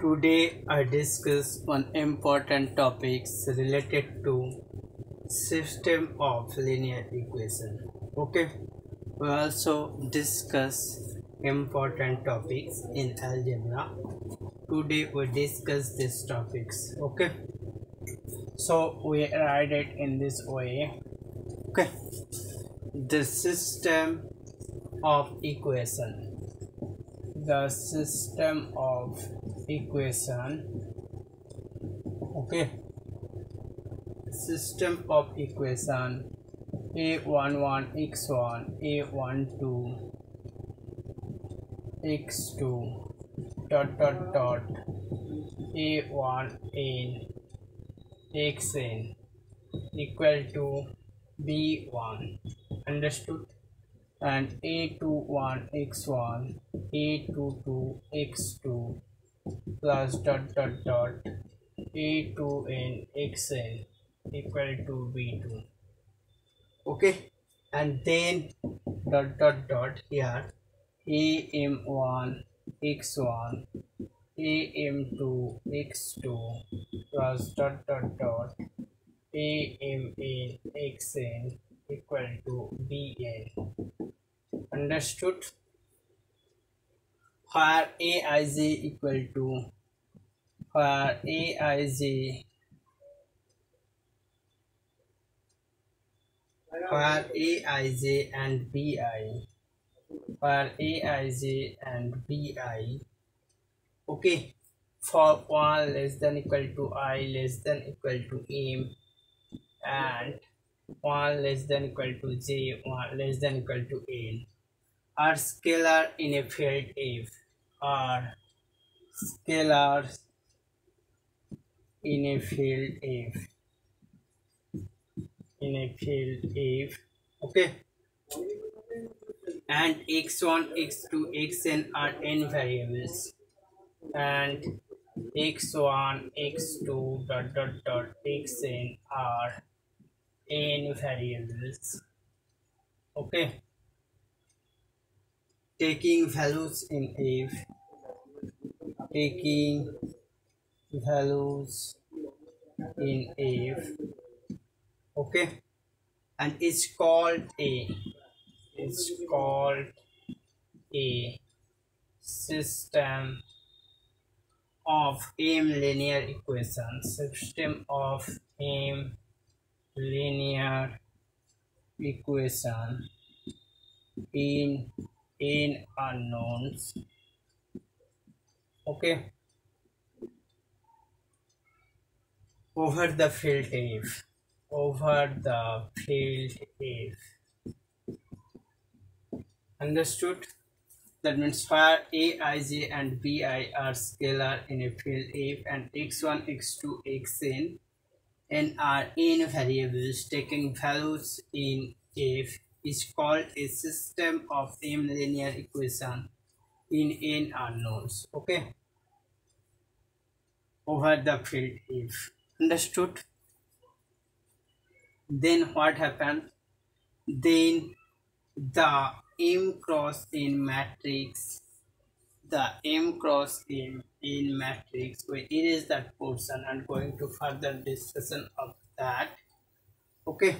Today I discuss one important topics related to system of linear equation. Okay. We also discuss important topics in algebra. Today we discuss these topics. Okay. So we write it in this way. Okay. The system of equation the system of equation. Okay. System of equation. A11 x1 a12 x2 dot dot dot a1 n xn equal to b1 understood? And a21 x1 a22 x2 plus dot dot dot. A2n xn equal to b2 okay? And then dot dot dot here. Am1 x1 am2 x2 plus dot dot dot. Amn xn equal to bn understood where aij equal to where aij where aij and bi where aij and bi okay. For 1 less than equal to i less than equal to m and 1 less than equal to j 1 less than equal to n. Are scalar in a field if are scalars in a field if in a field if okay? And x1 x2 xn are n variables. And x1 x2 dot dot dot xn are n variables. Okay taking values in if taking values in if okay? And it's called a. It's called a. System of m linear equations system of m linear equation in in unknowns. Okay. Over the field if. Over the field if. Understood. That means where aij and bi are scalar in a field if and x1 x2 xn. And are n variables taking values in if is called a system of m linear equation in n unknowns okay? Over the field if understood? Then what happened? Then the m cross n matrix the m cross m in matrix we erase that portion and going to further discussion of that okay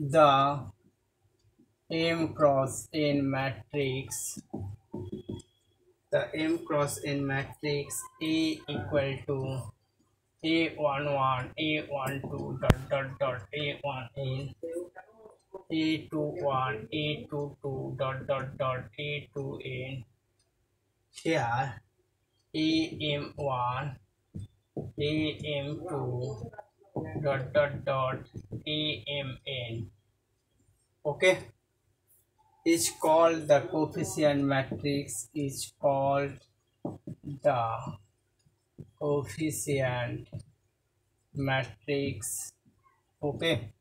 the m cross n matrix. The m cross n matrix a equal to a11 a12 dot dot dot a1n a21 a22 dot dot dot a2n here am1 am2 dot dot dot amn okay. Is called the coefficient matrix. Is called the coefficient matrix. Okay.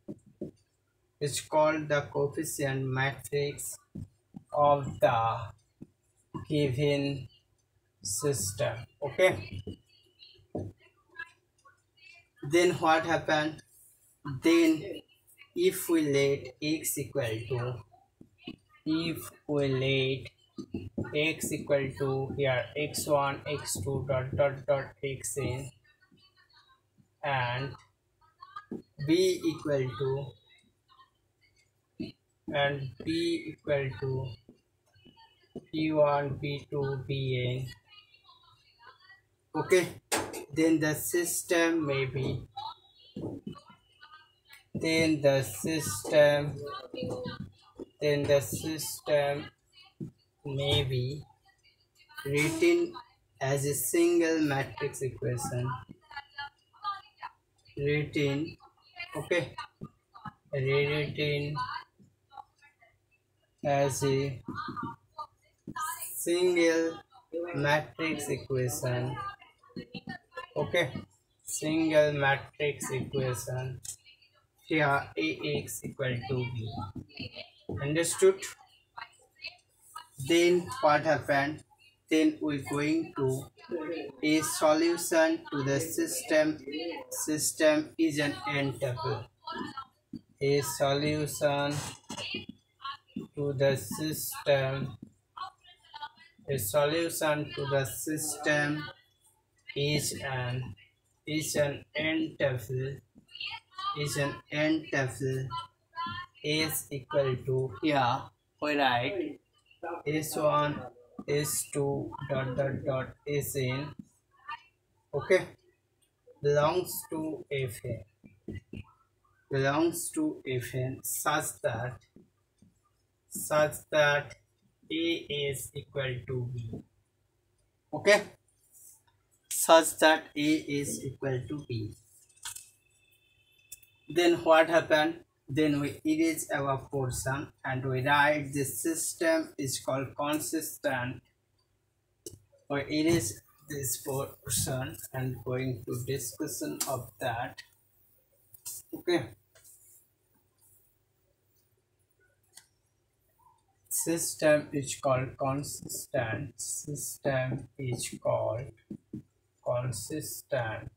It's called the coefficient matrix of the given system. Okay then what happened? Then if we let x equal to if we let x equal to here x1 x2 dot dot dot xn and b equal to and b equal to p1 p2 bn okay. Then the system may be. Then the system. Then the system may be written as a single matrix equation. Written. Okay. Rewritten as a single matrix equation okay. Single matrix equation. Here ax equal to b. Understood? Then what happened? Then we're going to a solution to the system. System is an n tuple a solution to the system. A solution to the system is an is an n tuple is an n tuple is equal to here we write s1 s2 dot dot dot sn okay. Belongs to fn belongs to fn such that such that a is equal to b. Okay such that a is equal to b. Then what happened? Then we erase our portion and we write the system is called consistent. We erase this portion and going to discussion of that. Okay. System is called consistent. System is called consistent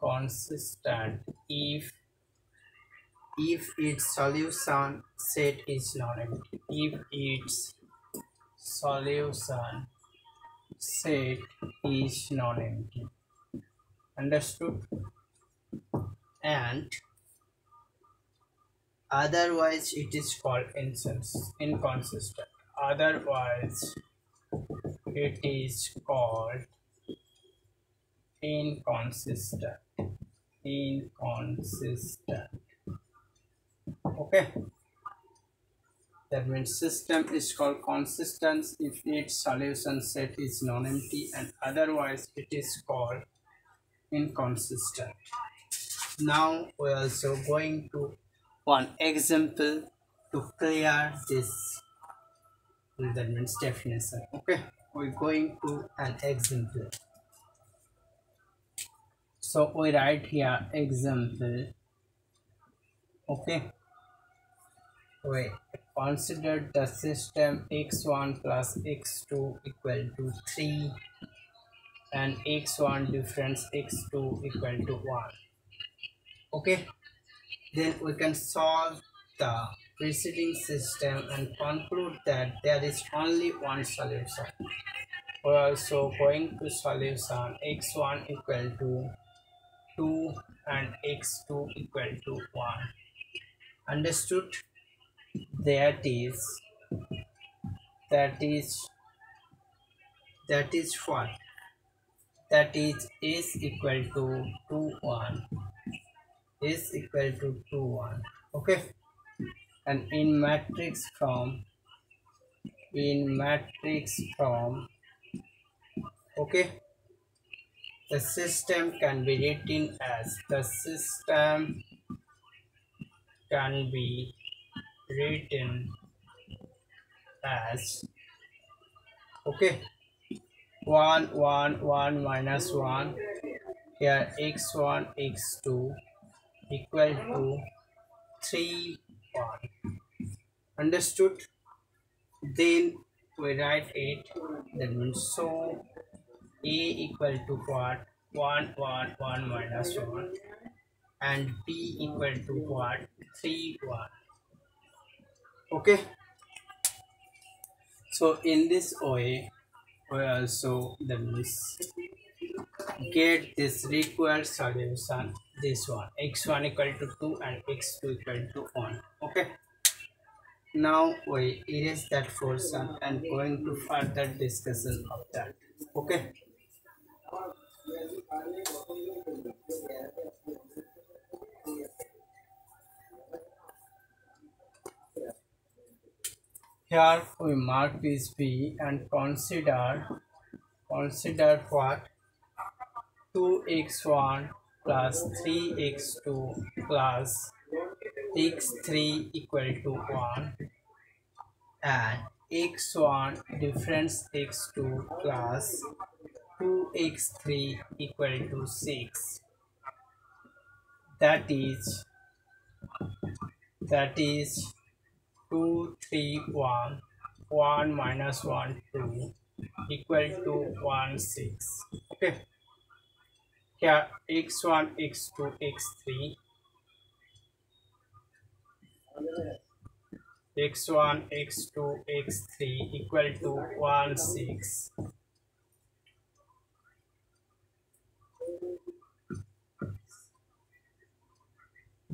consistent. If if its solution set is non-empty if its solution set is non-empty understood? And otherwise it is called inconsistent. Otherwise it is called inconsistent. Inconsistent. Okay. That means system is called consistent if its solution set is non-empty and otherwise it is called inconsistent. Now we're also going to one example to clear this. That means definition. Okay. We're going to an example so we write here example okay Wait, consider the system x1 plus x2 equal to 3 and x1 difference x2 equal to 1. Okay, then we can solve the preceding system and conclude that there is only one solution. We're also going to solution x1 equal to 2 and x2 equal to 1. Understood? that is that is that is what? That is is equal to 2 1 is equal to 2 1 okay. And in matrix form in matrix form okay the system can be written as the system can be written as okay. 1 1 1 minus 1 here x1 x2 equal to 3 1 understood? Then we write it. That means so a equal to what 1 1 1 minus 1 and b equal to what 3 1 okay? So in this way we also the means get this required solution this one. X1 equal to 2 and x2 equal to 1 okay? Now we erase that portion and going to further discussion of that. Okay here we mark this b and consider consider what? 2x1 plus 3x2 plus x3 equal to 1 and x1 difference x2 plus 2x3 equal to 6 that is that is 2 3 1 1 minus 1 2 equal to 1 6 okay. Here x1 x2 x3 x1 x2 x3 equal to 1 6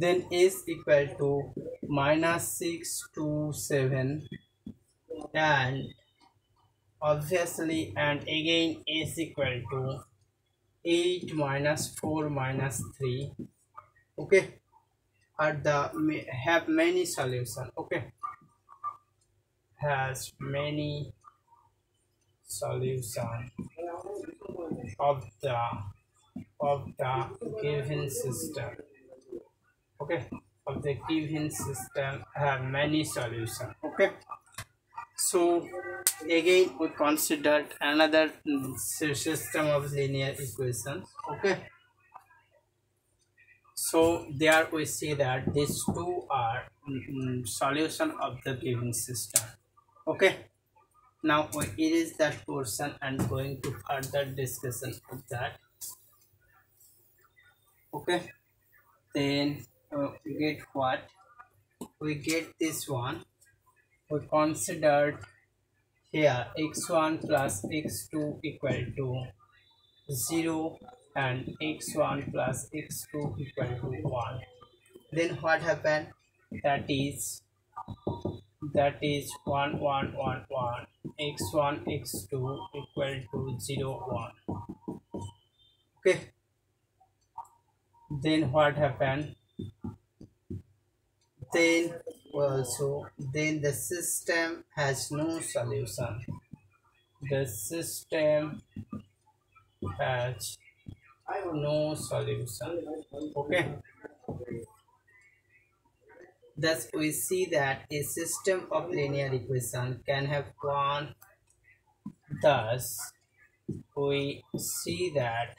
then is equal to minus 6 to 7 and obviously and again is equal to 8 minus 4 minus 3 okay. At the have many solution. Okay. Has many solution of the of the given system okay. Of the given system have many solutions. Okay. So again we considered another system of linear equations. Okay. So there we see that these two are mm, solution of the given system. Okay. Now we erase that portion and going to further discussion of that. Okay. Then uh, we get what? We get this one. We considered here x1 plus x2 equal to 0 and x1 plus x2 equal to 1 then what happened? That is that is 1 1 1 1 x1 x2 equal to 0 1 okay. Then what happened then uh, also then the system has no solution. The system has no solution. Okay. Thus, we see that a system of linear equation can have one. Thus, we see that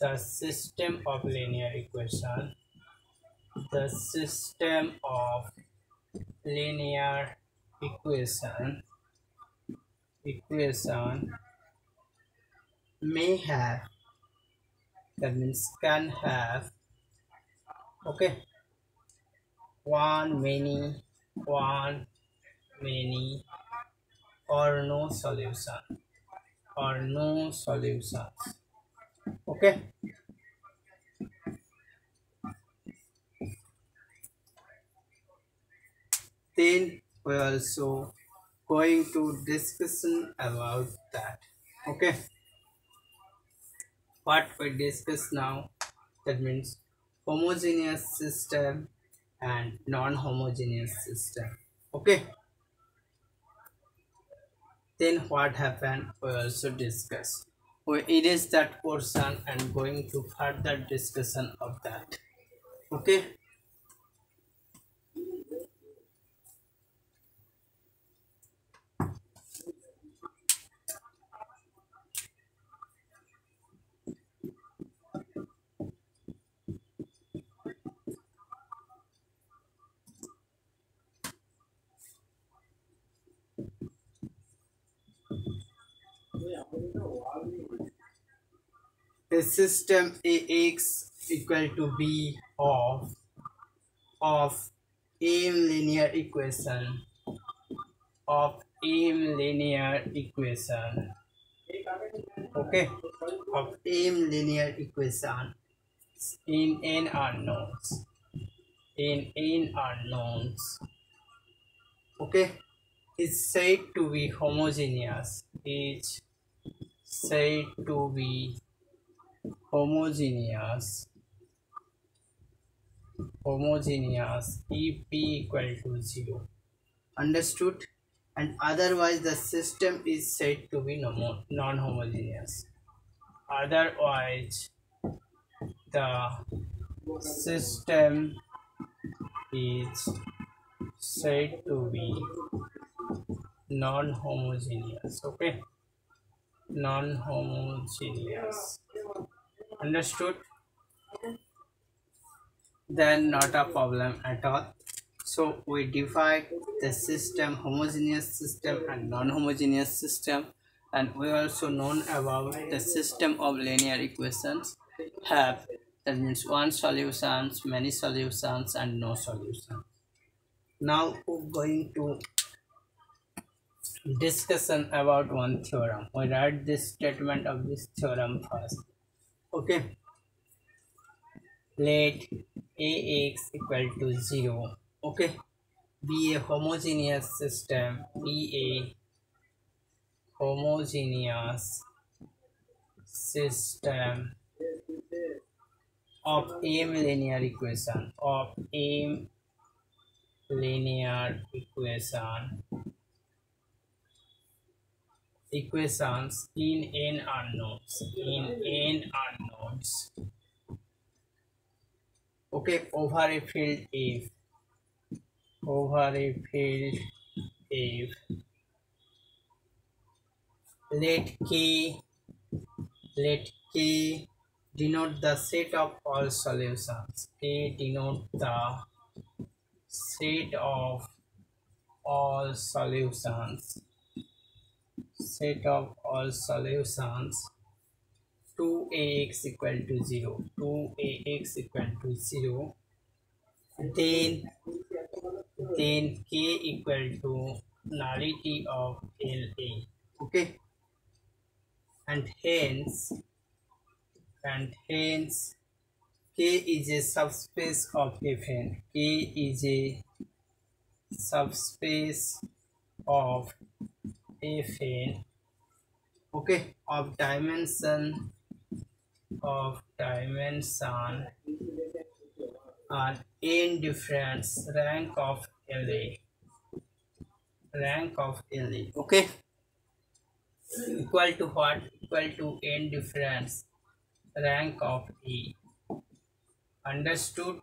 the system of linear equation, the system of linear equation, equation may have, that means can have, okay one many one many or no solution or no solutions okay then we are also going to discussion about that okay? What we discuss now that means homogeneous system and non-homogeneous system okay? Then what happened we also discuss. We erase that portion and going to further discussion of that okay the system ax equal to b of of m linear equation of m linear equation. Okay? Of m linear equation. In n unknowns in n unknowns okay? Is said to be homogeneous. Is said to be homogeneous homogeneous if p equal to 0 understood? And otherwise the system is said to be non-homogeneous. Otherwise the system is said to be non-homogeneous. Okay? Non-homogeneous understood. Then not a problem at all. So we divide the system homogeneous system and non-homogeneous system. And we also known about the system of linear equations. Have that means one solutions many solutions and no solution now we're going to discussion about one theorem. We write this statement of this theorem first okay let ax equal to 0 okay be a homogeneous system. Be a homogeneous system of m linear equation of m linear equation equations in n unknowns in n unknowns. Okay over a field if over a field if. Let k let k denote the set of all solutions. K denote the set of all solutions set of all solutions 2ax equal to 0 2ax equal to 0 then then k equal to nullity of la okay? And hence and hence k is a subspace of fn k is a subspace of fn okay. Of dimension of dimension and in difference rank of LA rank of LA okay. Equal to what? Equal to n difference rank of E understood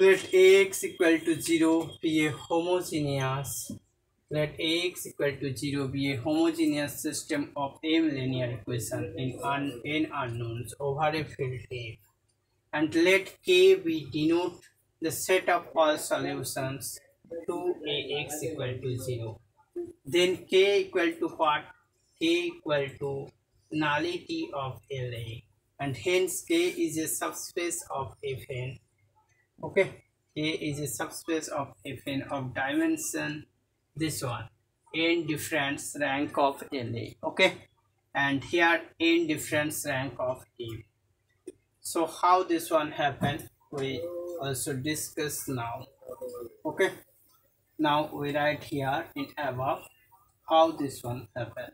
let ax equal to 0 be a homogeneous. Let ax equal to 0 be a homogeneous system of m linear equation in un n unknowns over a field f and let k be denote the set of all solutions to ax equal to 0 then k equal to what? K equal to nullity of la and hence k is a subspace of fn okay a is a subspace of fn of dimension this one. N difference rank of la okay? And here n difference rank of a. So how this one happened we also discuss now okay? Now we write here in above how this one happened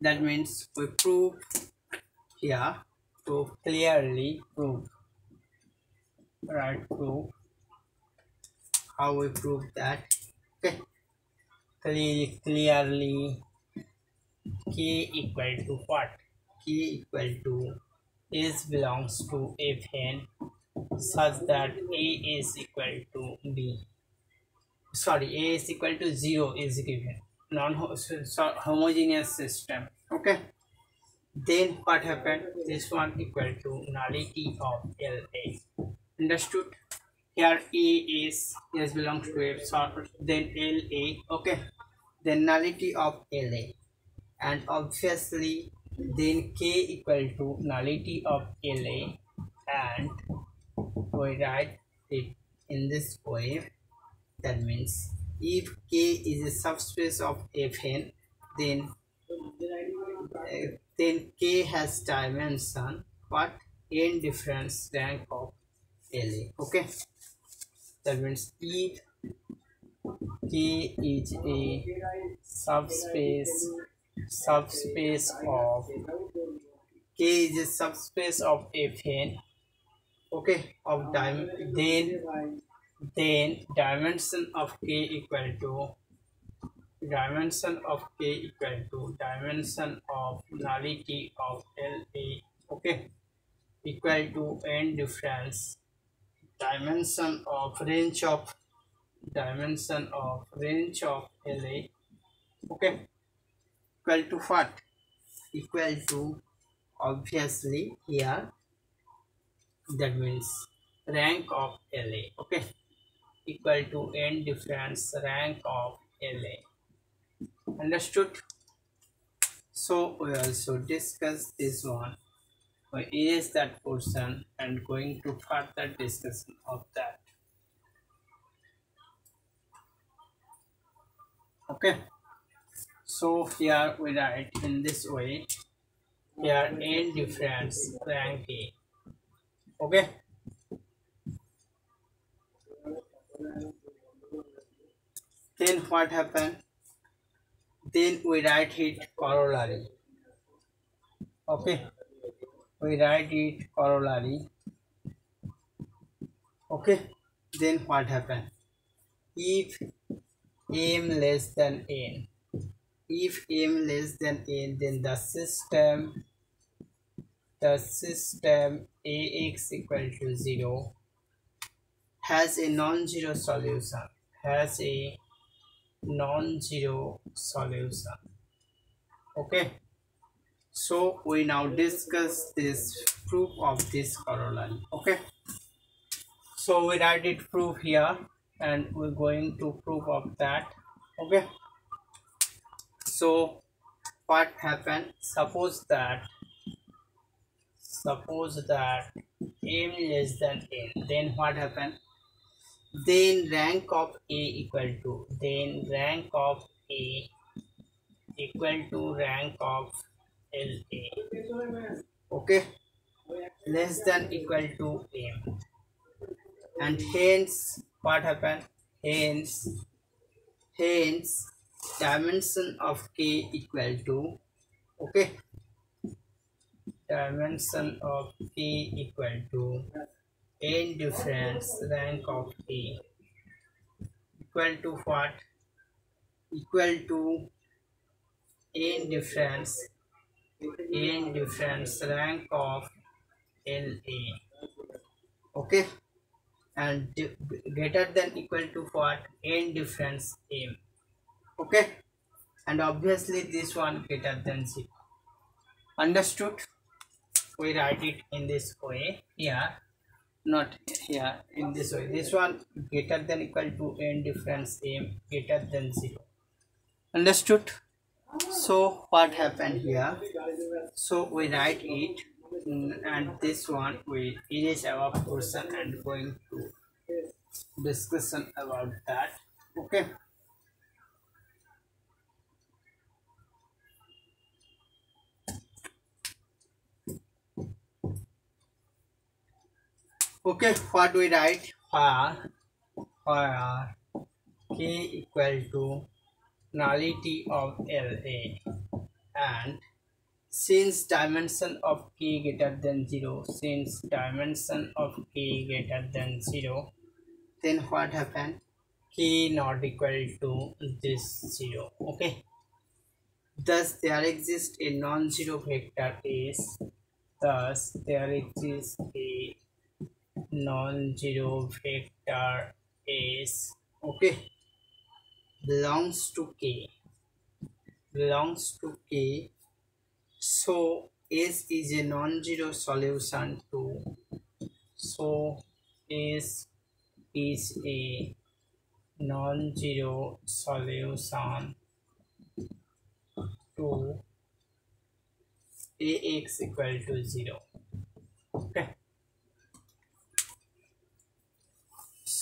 that means we prove here to clearly prove right proof how we prove that? Okay. Clearly clearly k equal to what? K equal to is belongs to fn such that a is equal to b. Sorry a is equal to 0 is given. Non-homogeneous system. Okay. Then what happened? This one equal to nullity of la understood. Here a is s belongs to f so then la okay. Then nullity of la and obviously then k equal to nullity of LA and we write it in this way. That means if k is a subspace of fn then uh, then k has dimension what n difference rank of la okay. That means if k is a subspace subspace of k is a subspace of fn okay of dim then then dimension of k equal to dimension of k equal to dimension of nullity of la okay. Equal to n difference dimension of range of dimension of range of la okay. Equal to what? Equal to obviously here that means rank of la okay. Equal to n difference rank of la understood? So we also discuss this one erase that portion and going to further discussion of that. Okay. So here we write in this way. Here n difference rank a. Okay. Then what happened? Then we write it corollary. Okay we write it corollary. Okay then what happened? If m less than n if m less than n then the system the system ax equal to 0 has a non-zero solution has a non-zero solution. Okay so we now discuss this proof of this corollary okay? So we write it proof here and we're going to proof of that okay? So what happened? Suppose that suppose that m less than n then what happened? Then rank of a equal to then rank of a equal to rank of la okay. Less than equal to m. And hence what happened? Hence hence dimension of k equal to okay. Dimension of k equal to n difference rank of A equal to what? Equal to n difference n difference rank of LA okay. And greater than equal to what? N difference M. Okay. And obviously this one greater than 0 understood. We write it in this way here. Not here in this way. This one greater than equal to n difference m greater than 0 understood so what happened here? So we write it mm, and this one we erase our portion and going to discussion about that okay? Okay what we write? For for k equal to nullity of la and since dimension of k greater than 0 since dimension of k greater than 0 then what happened? K not equal to this 0 okay? Thus there exists a non-zero vector s thus there exists a non-zero vector is okay belongs to k. Belongs to k. So s is a non-zero solution to so s is a non-zero solution to ax equal to 0 okay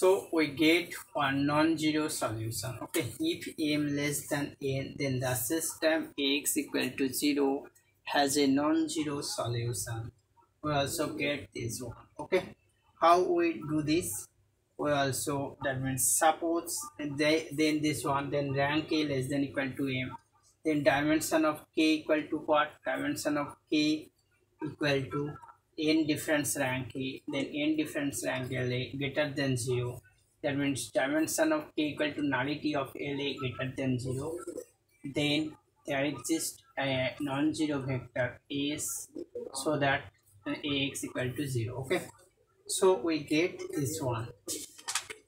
so we get one non-zero solution. Okay if m less than n then the system ax equal to 0 has a non-zero solution. We also get this one. Okay how we do this? We also that means suppose they then this one then rank a less than equal to m. Then dimension of k equal to what? Dimension of k equal to n difference rank a then n difference rank la greater than 0 that means dimension of k equal to nullity of la greater than 0 then there exists a non-zero vector s so that ax equal to 0 okay? So we get this one.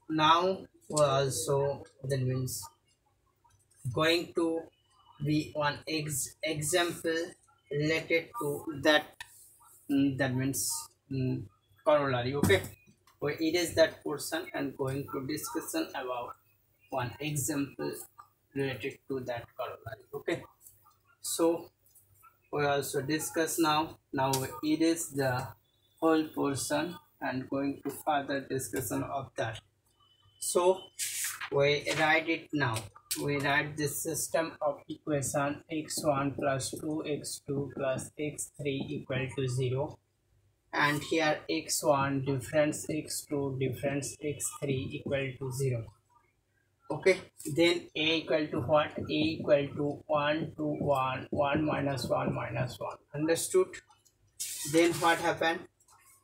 Now also that means going to be one ex example related to that mm, that means mm, corollary. Okay. We erase that portion and going to discussion about one example related to that corollary. Okay. So we also discuss now now we erase the whole portion and going to further discussion of that. So we write it now we write this system of equation x1 plus 2x2 plus x3 equal to 0 and here x1 difference x2 difference x3 equal to 0 okay then a equal to what? A equal to 1 to 1 1 minus 1 minus 1 understood? Then what happened?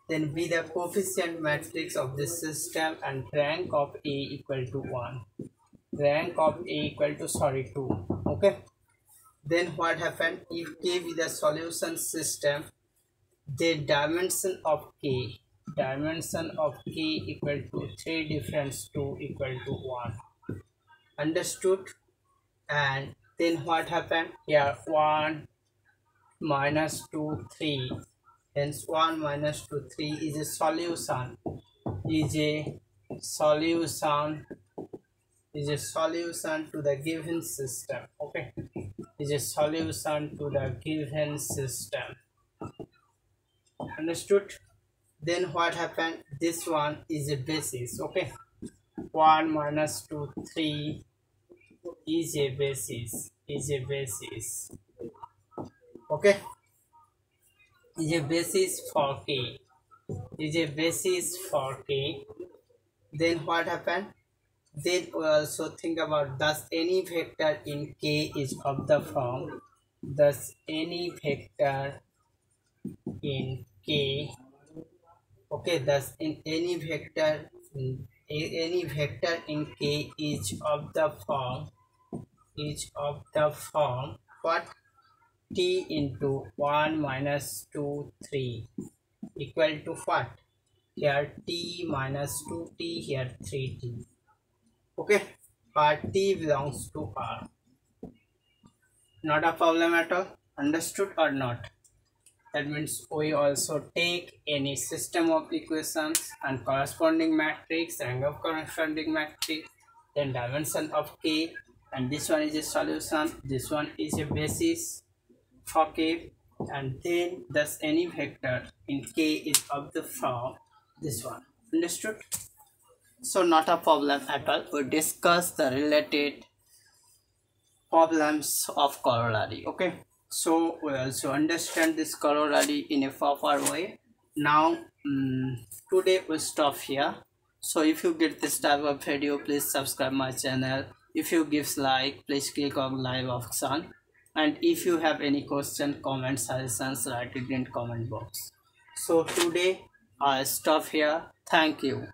Then be the coefficient matrix of this system and rank of a equal to 1 rank of a equal to sorry 2 okay? Then what happened? If k be the solution system the dimension of k dimension of k equal to 3 difference 2 equal to 1 understood? And then what happened? Here 1 minus 2 3 hence 1 minus 2 3 is a solution. Is a solution is a solution to the given system. Okay. Is a solution to the given system. Understood? Then what happened? This one is a basis. Okay. 1 minus 2 3 is a basis. Is a basis. Okay. Is a basis for k. Is a basis for k. Then what happened then we also think about thus any vector in K is of the form? Thus any vector in K okay thus in any vector in any vector in K is of the form is of the form what? T into 1 minus 2 3 equal to what? Here t minus 2t here 3t okay. Part t belongs to r not a problem at all. Understood or not? That means we also take any system of equations and corresponding matrix rank of corresponding matrix then dimension of k and this one is a solution this one is a basis for k and then thus any vector in k is of the form this one. Understood so not a problem at all. We discuss the related problems of corollary okay? So we also understand this corollary in a far far way. Now um, today we stop here. So if you get this type of video please subscribe my channel. If you give like please click on live option. And if you have any question comment suggestions write it in comment box. So today i stop here. Thank you